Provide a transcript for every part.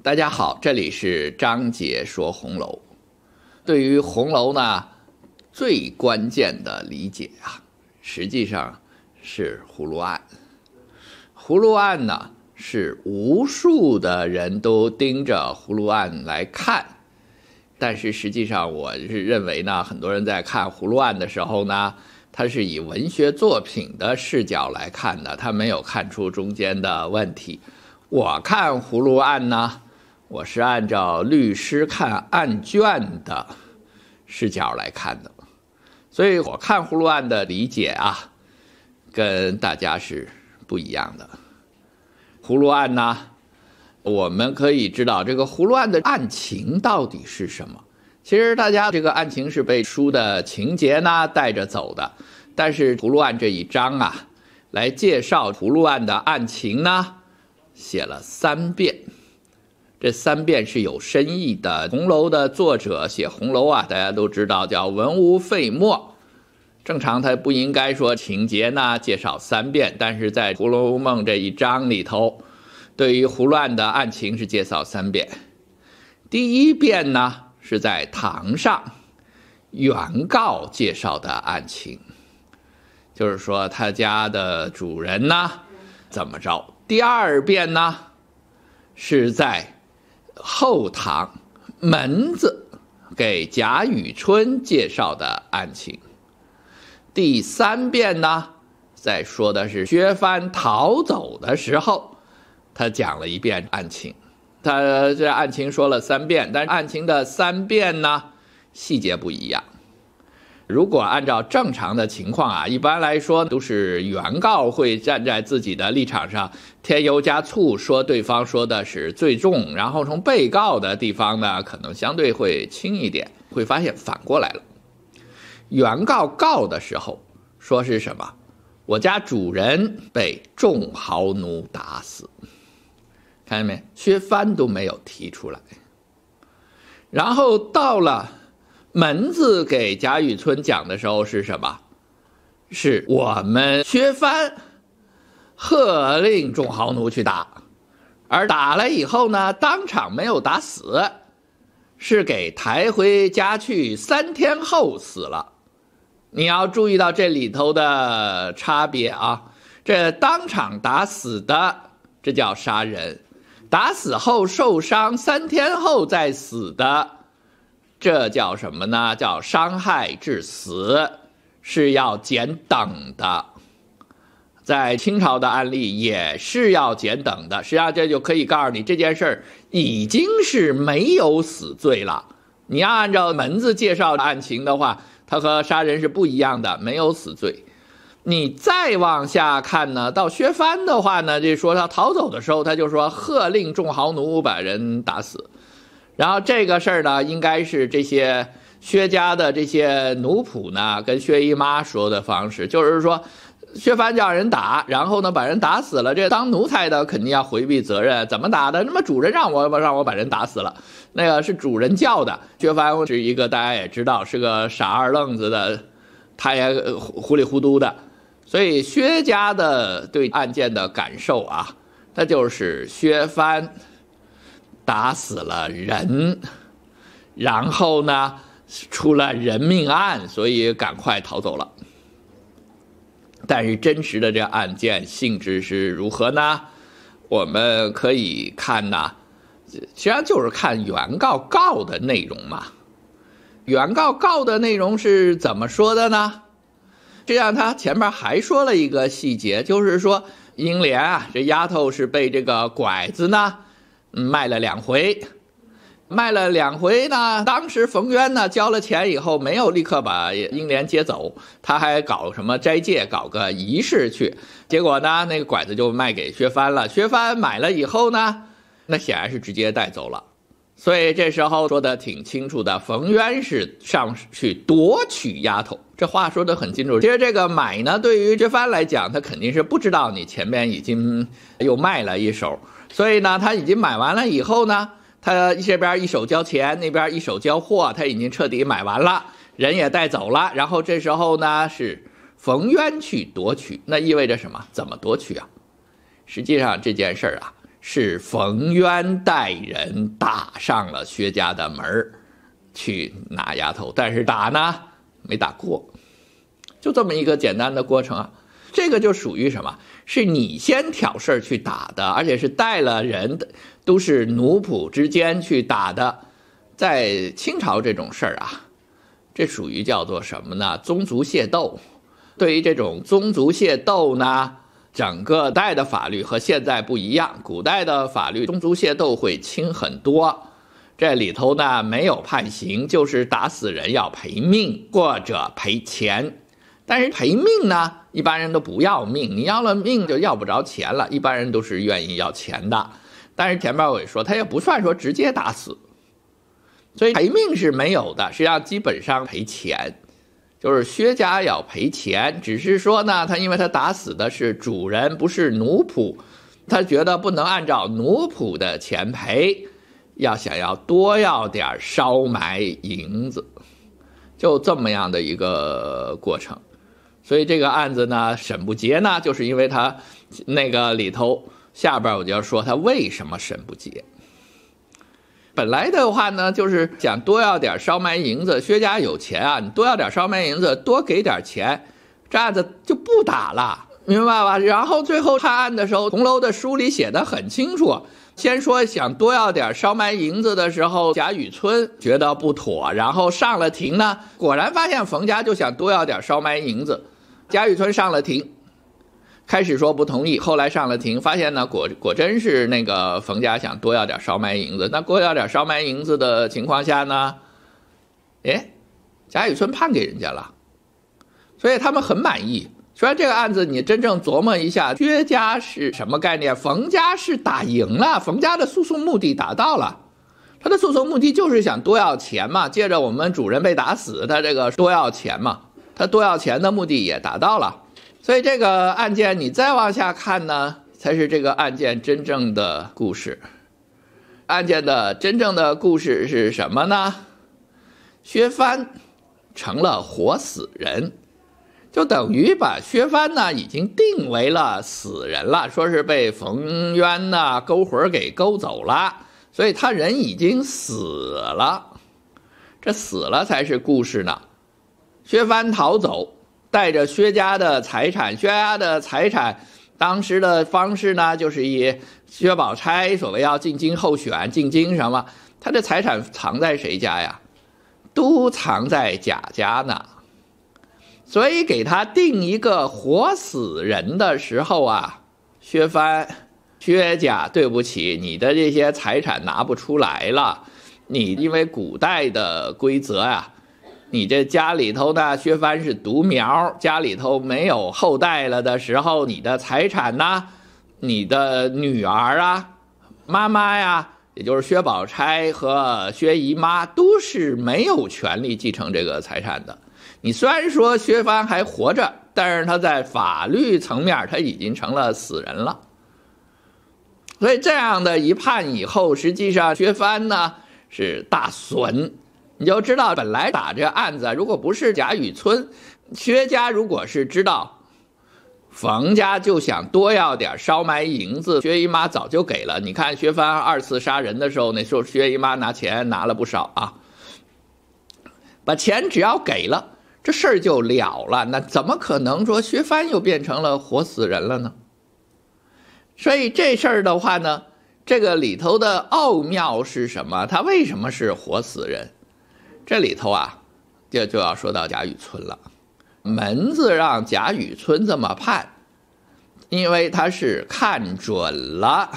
大家好，这里是张杰说红楼。对于红楼呢，最关键的理解啊，实际上是葫芦案。葫芦案呢，是无数的人都盯着葫芦案来看，但是实际上，我是认为呢，很多人在看葫芦案的时候呢，他是以文学作品的视角来看的，他没有看出中间的问题。我看葫芦案呢。我是按照律师看案卷的视角来看的，所以我看葫芦案的理解啊，跟大家是不一样的。葫芦案呢，我们可以知道这个葫芦案的案情到底是什么。其实大家这个案情是被书的情节呢带着走的，但是葫芦案这一章啊，来介绍葫芦案的案情呢，写了三遍。这三遍是有深意的。红楼的作者写红楼啊，大家都知道叫文无废墨。正常他不应该说情节呢介绍三遍，但是在《红楼梦》这一章里头，对于胡乱的案情是介绍三遍。第一遍呢是在堂上原告介绍的案情，就是说他家的主人呢怎么着。第二遍呢是在。后堂门子给贾雨村介绍的案情，第三遍呢，在说的是薛帆逃走的时候，他讲了一遍案情，他这案情说了三遍，但是案情的三遍呢，细节不一样。如果按照正常的情况啊，一般来说都是原告会站在自己的立场上添油加醋，说对方说的是最重，然后从被告的地方呢，可能相对会轻一点。会发现反过来了，原告告的时候说是什么？我家主人被众豪奴打死，看见没？薛帆都没有提出来，然后到了。门子给贾雨村讲的时候是什么？是我们薛帆喝令众豪奴去打，而打了以后呢，当场没有打死，是给抬回家去，三天后死了。你要注意到这里头的差别啊！这当场打死的，这叫杀人；打死后受伤，三天后再死的。这叫什么呢？叫伤害致死，是要减等的。在清朝的案例也是要减等的。实际上，这就可以告诉你，这件事儿已经是没有死罪了。你要按照门子介绍的案情的话，他和杀人是不一样的，没有死罪。你再往下看呢，到薛帆的话呢，就说他逃走的时候，他就说喝令众豪奴把人打死。然后这个事儿呢，应该是这些薛家的这些奴仆呢，跟薛姨妈说的方式，就是说，薛帆叫人打，然后呢把人打死了。这当奴才的肯定要回避责任，怎么打的？那么主人让我让我把人打死了，那个是主人叫的。薛帆是一个大家也知道是个傻二愣子的，他也糊里糊涂的，所以薛家的对案件的感受啊，他就是薛帆。打死了人，然后呢，出了人命案，所以赶快逃走了。但是真实的这案件性质是如何呢？我们可以看呐，实际上就是看原告告的内容嘛。原告告的内容是怎么说的呢？这样他前面还说了一个细节，就是说英莲啊，这丫头是被这个拐子呢。卖了两回，卖了两回呢。当时冯渊呢交了钱以后，没有立刻把英莲接走，他还搞什么斋戒，搞个仪式去。结果呢，那个拐子就卖给薛帆了。薛帆买了以后呢，那显然是直接带走了。所以这时候说的挺清楚的，冯渊是上去夺取丫头，这话说的很清楚。其实这个买呢，对于薛帆来讲，他肯定是不知道你前面已经又卖了一手。所以呢，他已经买完了以后呢，他这边一手交钱，那边一手交货，他已经彻底买完了，人也带走了。然后这时候呢，是冯渊去夺取，那意味着什么？怎么夺取啊？实际上这件事儿啊，是冯渊带人打上了薛家的门儿，去拿丫头，但是打呢没打过，就这么一个简单的过程啊。这个就属于什么？是你先挑事儿去打的，而且是带了人的，都是奴仆之间去打的。在清朝这种事儿啊，这属于叫做什么呢？宗族械斗。对于这种宗族械斗呢，整个代的法律和现在不一样。古代的法律，宗族械斗会轻很多。这里头呢，没有判刑，就是打死人要赔命或者赔钱。但是赔命呢，一般人都不要命，你要了命就要不着钱了。一般人都是愿意要钱的。但是田宝伟说，他也不算说直接打死，所以赔命是没有的。实际上，基本上赔钱，就是薛家要赔钱，只是说呢，他因为他打死的是主人，不是奴仆，他觉得不能按照奴仆的钱赔，要想要多要点烧埋银子，就这么样的一个过程。所以这个案子呢，审不结呢，就是因为他那个里头下边我就要说他为什么审不结。本来的话呢，就是想多要点烧埋银子，薛家有钱啊，你多要点烧埋银子，多给点钱，这案子就不打了，明白吧？然后最后判案的时候，红楼的书里写的很清楚，先说想多要点烧埋银子的时候，贾雨村觉得不妥，然后上了庭呢，果然发现冯家就想多要点烧埋银子。贾雨村上了庭，开始说不同意，后来上了庭，发现呢果果真是那个冯家想多要点烧麦银子。那多要点烧麦银子的情况下呢，哎，贾雨村判给人家了，所以他们很满意。虽然这个案子你真正琢磨一下，薛家是什么概念？冯家是打赢了，冯家的诉讼目的达到了，他的诉讼目的就是想多要钱嘛，借着我们主人被打死，他这个多要钱嘛。他多要钱的目的也达到了，所以这个案件你再往下看呢，才是这个案件真正的故事。案件的真正的故事是什么呢？薛帆成了活死人，就等于把薛帆呢已经定为了死人了，说是被冯渊呢勾魂给勾走了，所以他人已经死了，这死了才是故事呢。薛帆逃走，带着薛家的财产。薛家的财产，当时的方式呢，就是以薛宝钗所谓要进京候选，进京什么？他的财产藏在谁家呀？都藏在贾家呢。所以给他定一个活死人的时候啊，薛帆、薛家，对不起，你的这些财产拿不出来了。你因为古代的规则啊。你这家里头呢，薛帆是独苗，家里头没有后代了的时候，你的财产呢，你的女儿啊，妈妈呀，也就是薛宝钗和薛姨妈，都是没有权利继承这个财产的。你虽然说薛帆还活着，但是他在法律层面他已经成了死人了。所以这样的一判以后，实际上薛帆呢是大损。你就知道，本来打这案子，如果不是贾雨村，薛家如果是知道，冯家就想多要点烧埋银子，薛姨妈早就给了。你看薛帆二次杀人的时候，那时候薛姨妈拿钱拿了不少啊，把钱只要给了，这事儿就了了。那怎么可能说薛帆又变成了活死人了呢？所以这事儿的话呢，这个里头的奥妙是什么？他为什么是活死人？这里头啊，就就要说到贾雨村了。门子让贾雨村这么判，因为他是看准了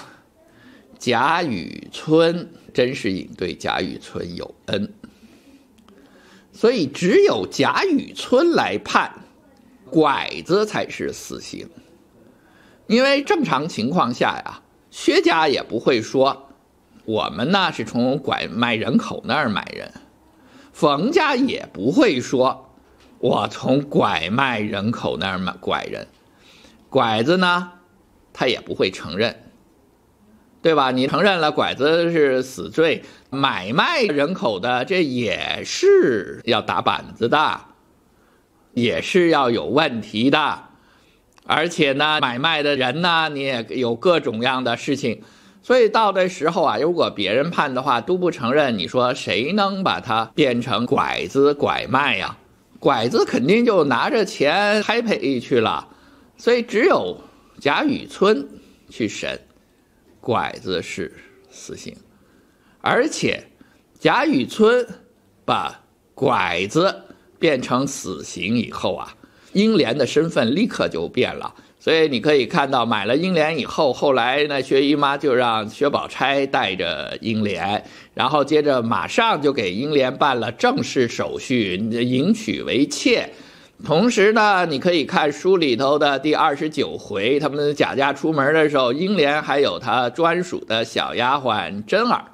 贾雨村甄士隐对贾雨村有恩，所以只有贾雨村来判，拐子才是死刑。因为正常情况下呀，薛家也不会说我们呢是从拐卖人口那儿买人。冯家也不会说，我从拐卖人口那儿买拐人，拐子呢，他也不会承认，对吧？你承认了拐子是死罪，买卖人口的这也是要打板子的，也是要有问题的，而且呢，买卖的人呢，你也有各种各样的事情，所以到这时候啊，如果别人判的话都不承认，你说谁能把它变成拐子拐卖呀？拐子肯定就拿着钱 happy 去了。所以只有贾雨村去审，拐子是死刑，而且贾雨村把拐子变成死刑以后啊，英莲的身份立刻就变了。所以你可以看到，买了英莲以后，后来呢，薛姨妈就让薛宝钗带着英莲，然后接着马上就给英莲办了正式手续，迎娶为妾。同时呢，你可以看书里头的第二十九回，他们贾家出门的时候，英莲还有她专属的小丫鬟珍儿，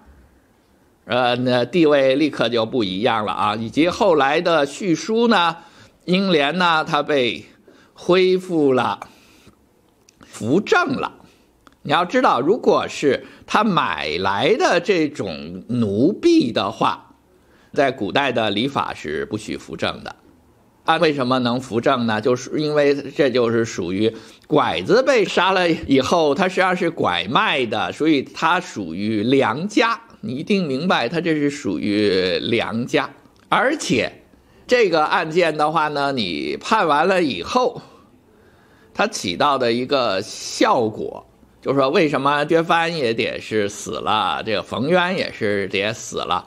呃，那地位立刻就不一样了啊。以及后来的续书呢，英莲呢，她被恢复了。扶正了，你要知道，如果是他买来的这种奴婢的话，在古代的礼法是不许扶正的。啊，为什么能扶正呢？就是因为这就是属于拐子被杀了以后，他实际上是拐卖的，所以他属于良家。你一定明白，他这是属于良家。而且这个案件的话呢，你判完了以后。它起到的一个效果，就是说，为什么薛蟠也得是死了，这个冯渊也是得死了？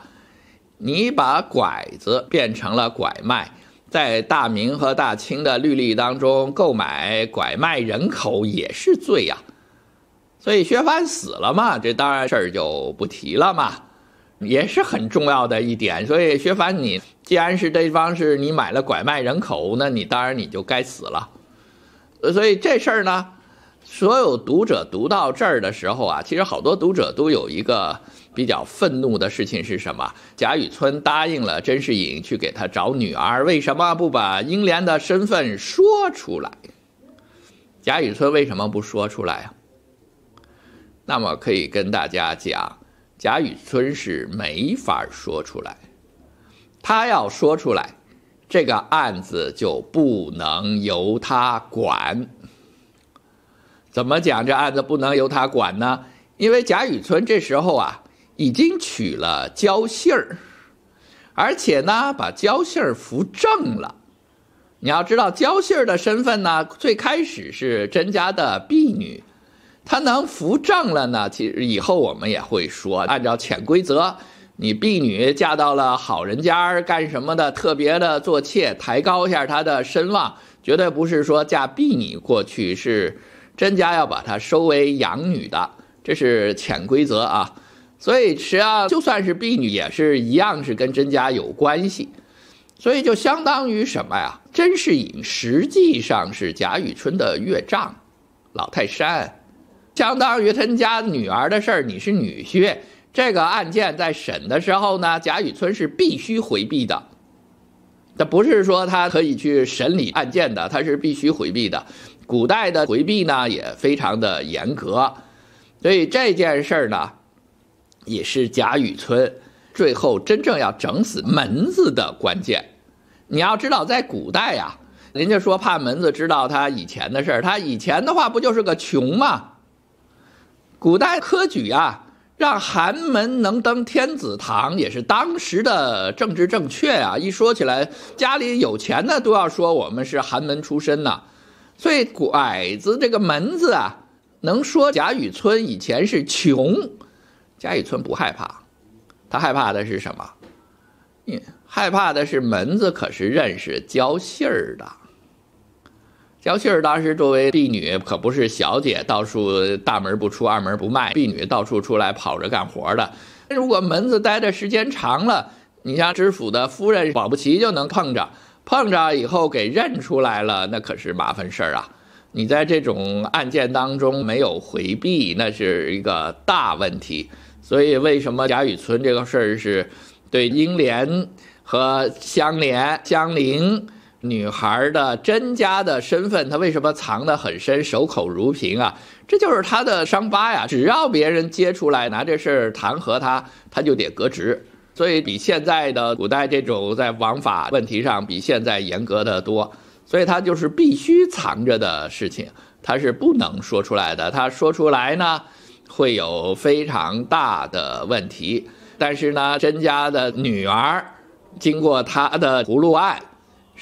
你把拐子变成了拐卖，在大明和大清的律例当中，购买拐卖人口也是罪呀。所以薛蟠死了嘛，这当然事儿就不提了嘛，也是很重要的一点。所以薛蟠，你既然是这方是你买了拐卖人口，那你当然你就该死了。所以这事儿呢，所有读者读到这儿的时候啊，其实好多读者都有一个比较愤怒的事情是什么？贾雨村答应了甄士隐去给他找女儿，为什么不把英莲的身份说出来？贾雨村为什么不说出来啊？那么可以跟大家讲，贾雨村是没法说出来，他要说出来。这个案子就不能由他管。怎么讲？这案子不能由他管呢？因为贾雨村这时候啊，已经娶了焦杏儿，而且呢，把焦杏儿扶正了。你要知道，焦杏儿的身份呢，最开始是甄家的婢女，她能扶正了呢。其实以后我们也会说，按照潜规则。你婢女嫁到了好人家干什么的？特别的做妾，抬高一下她的声望，绝对不是说嫁婢女过去，是甄家要把她收为养女的，这是潜规则啊。所以实际上就算是婢女，也是一样是跟甄家有关系。所以就相当于什么呀？甄士隐实际上是贾雨村的岳丈，老泰山，相当于他家女儿的事儿，你是女婿。这个案件在审的时候呢，贾雨村是必须回避的。他不是说他可以去审理案件的，他是必须回避的。古代的回避呢也非常的严格，所以这件事儿呢，也是贾雨村最后真正要整死门子的关键。你要知道，在古代呀，人家说怕门子知道他以前的事儿，他以前的话不就是个穷吗？古代科举啊。让寒门能登天子堂，也是当时的政治正确啊！一说起来，家里有钱的都要说我们是寒门出身呐。所以拐子这个门字啊，能说贾雨村以前是穷，贾雨村不害怕，他害怕的是什么？害怕的是门子可是认识交信儿的。焦杏儿当时作为婢女，可不是小姐，到处大门不出二门不迈，婢女到处出来跑着干活的。如果门子待的时间长了，你像知府的夫人，保不齐就能碰着，碰着以后给认出来了，那可是麻烦事儿啊！你在这种案件当中没有回避，那是一个大问题。所以为什么贾雨村这个事儿是对英莲和香莲、香菱？女孩的甄家的身份，她为什么藏得很深，守口如瓶啊？这就是她的伤疤呀！只要别人揭出来拿这事儿弹劾她，她就得革职。所以比现在的古代这种在王法问题上比现在严格的多。所以她就是必须藏着的事情，她是不能说出来的。她说出来呢，会有非常大的问题。但是呢，甄家的女儿经过他的葫芦案，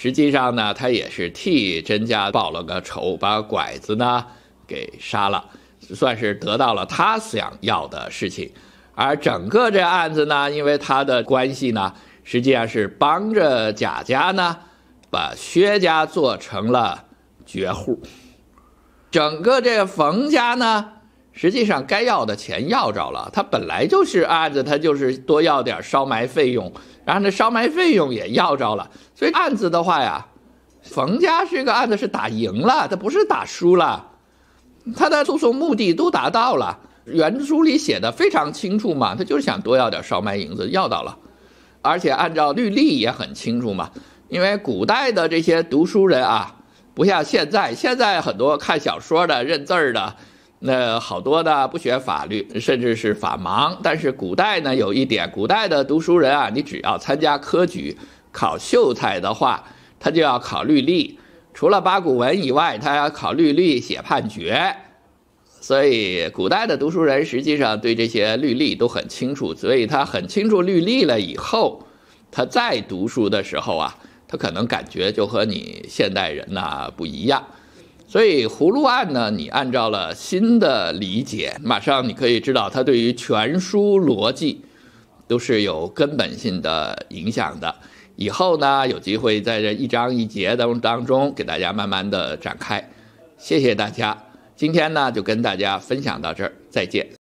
实际上呢，他也是替甄家报了个仇，把拐子呢给杀了，算是得到了他想要的事情。而整个这案子呢，因为他的关系呢，实际上是帮着贾家呢，把薛家做成了绝户。整个这个冯家呢。实际上该要的钱要着了，他本来就是案子，他就是多要点烧埋费用，然后那烧埋费用也要着了，所以案子的话呀，冯家这个案子是打赢了，他不是打输了，他的诉讼目的都达到了，原书里写的非常清楚嘛，他就是想多要点烧埋银子，要到了，而且按照律例也很清楚嘛，因为古代的这些读书人啊，不像现在，现在很多看小说的、认字儿的。那好多的不学法律，甚至是法盲。但是古代呢，有一点，古代的读书人啊，你只要参加科举考秀才的话，他就要考律例。除了八股文以外，他要考律例、写判决。所以古代的读书人实际上对这些律例都很清楚。所以他很清楚律例了以后，他再读书的时候啊，他可能感觉就和你现代人呐不一样。所以葫芦案呢，你按照了新的理解，马上你可以知道它对于全书逻辑都是有根本性的影响的。以后呢，有机会在这一章一节当当中给大家慢慢的展开。谢谢大家，今天呢就跟大家分享到这儿，再见。